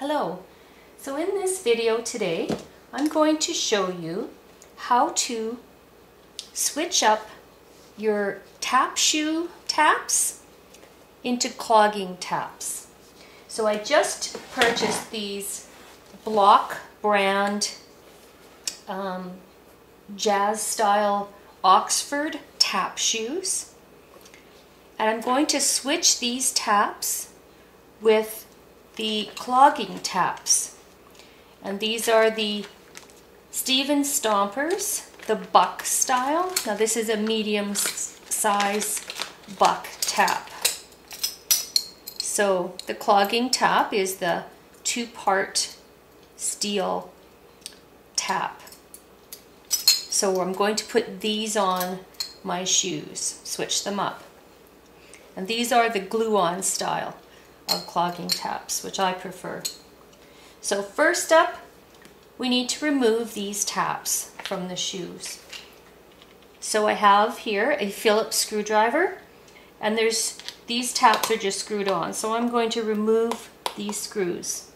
Hello. So in this video today, I'm going to show you how to switch up your tap shoe taps into clogging taps. So I just purchased these Bloch brand um, jazz style Oxford tap shoes. And I'm going to switch these taps with the clogging taps. And these are the Steven Stompers, the buck style. Now this is a medium size buck tap. So the clogging tap is the two-part steel tap. So I'm going to put these on my shoes, switch them up. And these are the glue-on style of clogging taps, which I prefer. So first up, we need to remove these taps from the shoes. So I have here a Phillips screwdriver and there's these taps are just screwed on. So I'm going to remove these screws.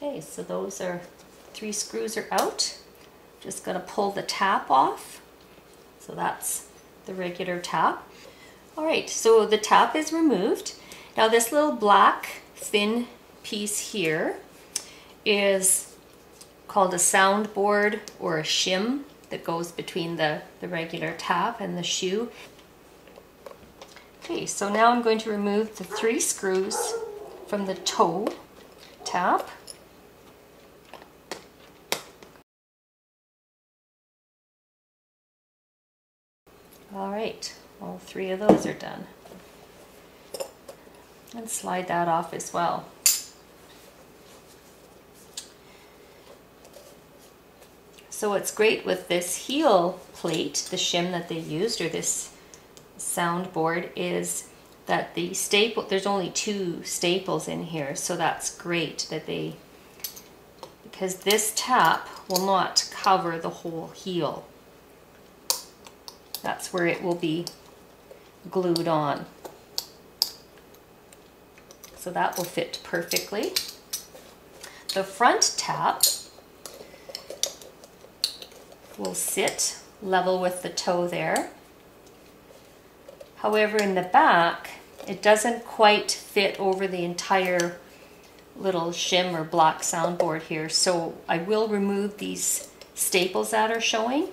Okay, so those are, three screws are out. Just gonna pull the tap off. So that's the regular tap. All right, so the tap is removed. Now this little black thin piece here is called a soundboard or a shim that goes between the, the regular tap and the shoe. Okay, so now I'm going to remove the three screws from the toe tap. All right, all three of those are done. And slide that off as well. So what's great with this heel plate, the shim that they used, or this soundboard, is that the staple, there's only two staples in here, so that's great that they, because this tap will not cover the whole heel. That's where it will be glued on. So that will fit perfectly. The front tap will sit level with the toe there. However, in the back, it doesn't quite fit over the entire little shim or block soundboard here. So I will remove these staples that are showing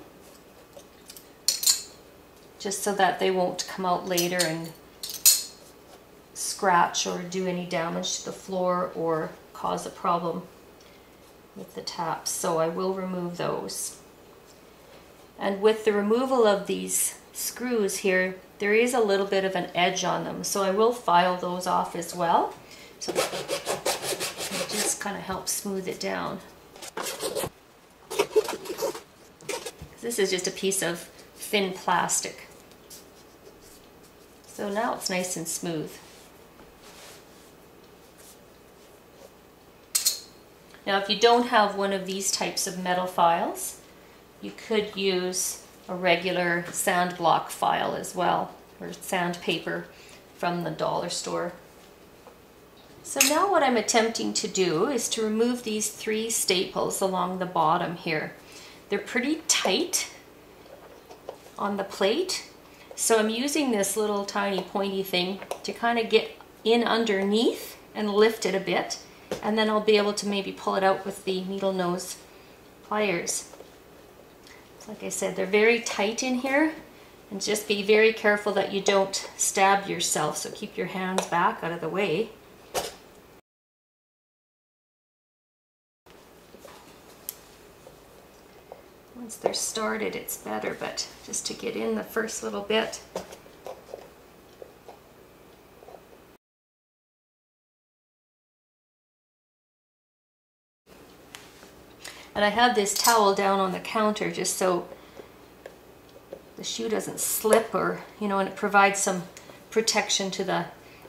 just so that they won't come out later and scratch or do any damage to the floor or cause a problem with the taps. So I will remove those. And with the removal of these screws here, there is a little bit of an edge on them. So I will file those off as well. So it just kind of helps smooth it down. This is just a piece of thin plastic. So now it's nice and smooth. Now if you don't have one of these types of metal files, you could use a regular sand block file as well, or sandpaper from the dollar store. So now what I'm attempting to do is to remove these three staples along the bottom here. They're pretty tight on the plate so I'm using this little tiny pointy thing to kind of get in underneath and lift it a bit. And then I'll be able to maybe pull it out with the needle nose pliers. Like I said, they're very tight in here. And just be very careful that you don't stab yourself. So keep your hands back out of the way. Once they're started, it's better, but just to get in the first little bit. And I have this towel down on the counter just so the shoe doesn't slip or, you know, and it provides some protection to the,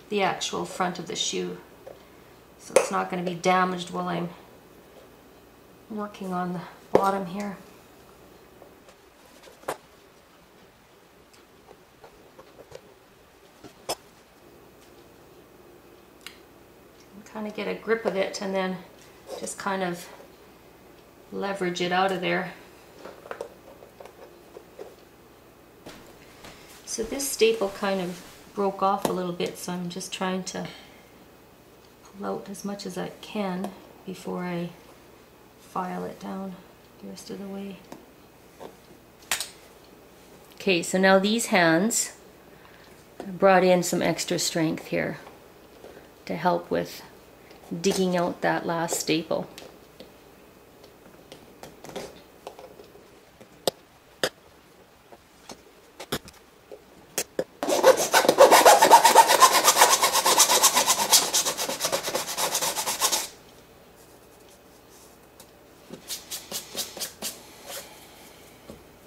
the actual front of the shoe. So it's not going to be damaged while I'm working on the bottom here. Kind of get a grip of it and then just kind of leverage it out of there. So this staple kind of broke off a little bit, so I'm just trying to pull out as much as I can before I file it down the rest of the way. Okay, so now these hands brought in some extra strength here to help with digging out that last staple.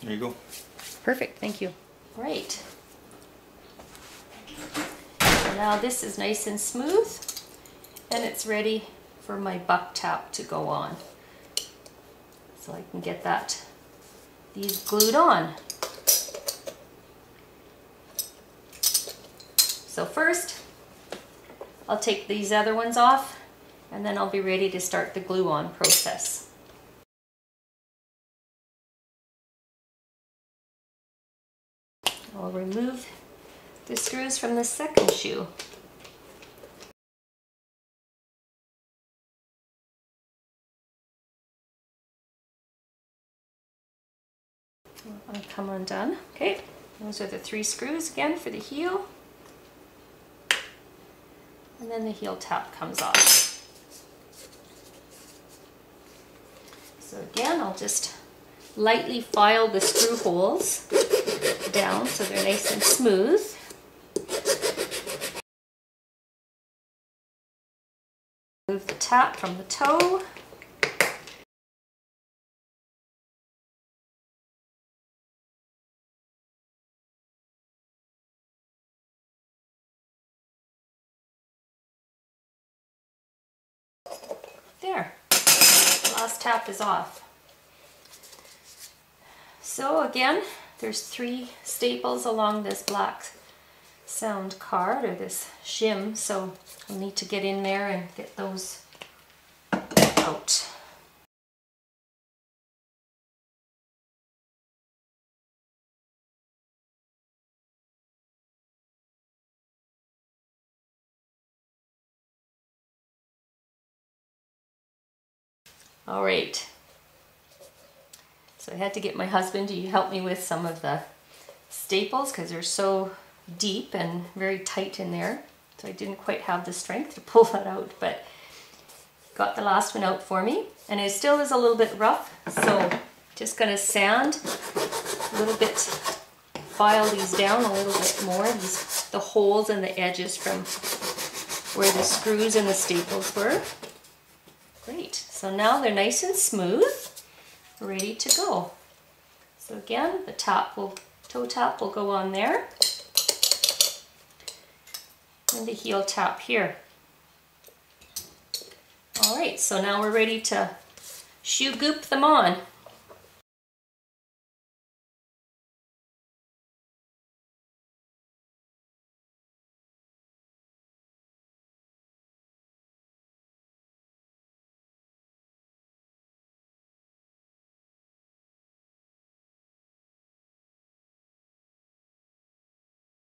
There you go. Perfect, thank you. Great. Now this is nice and smooth and it's ready for my buck tap to go on. So I can get that, these glued on. So first, I'll take these other ones off and then I'll be ready to start the glue on process. I'll remove the screws from the second shoe. Come undone. Okay, those are the three screws again for the heel. And then the heel tap comes off. So again, I'll just lightly file the screw holes down so they're nice and smooth. Move the tap from the toe. There, last tap is off. So again, there's three staples along this black sound card or this shim, so I'll need to get in there and get those out. All right. So I had to get my husband to help me with some of the staples because they're so deep and very tight in there. So I didn't quite have the strength to pull that out, but got the last one out for me. And it still is a little bit rough, so just gonna sand a little bit, file these down a little bit more, these the holes and the edges from where the screws and the staples were. Great, so now they're nice and smooth, ready to go. So again, the top will, toe top will go on there. And the heel top here. All right, so now we're ready to shoe goop them on.